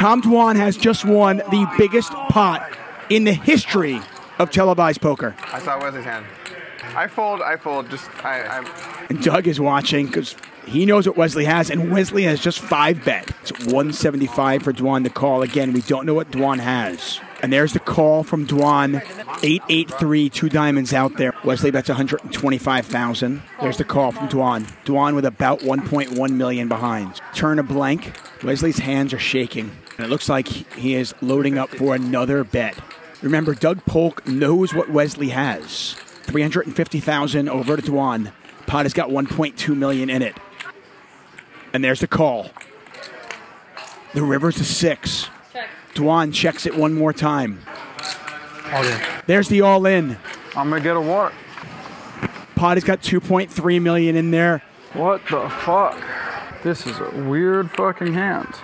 Tom Dwan has just won the biggest pot in the history of televised poker. I saw Wesley's hand. I fold. I fold. Just I. I And Doug is watching because he knows what Wesley has, and Wesley has just five bet. It's 175 for Dwan to call. Again, we don't know what Dwan has. And there's the call from Dwan. 883, two diamonds out there. Wesley bets 125,000. There's the call from Dwan. Dwan with about 1.1 million behind. Turn a blank. Wesley's hands are shaking. And it looks like he is loading up for another bet. Remember, Doug Polk knows what Wesley has. 350,000 over to Dwan. Pot has got 1.2 million in it. And there's the call. The river's a six. Dwan checks it one more time. All in. There's the all in. I'm gonna get a water. Pot has got 2.3 million in there. What the fuck? This is a weird fucking hand.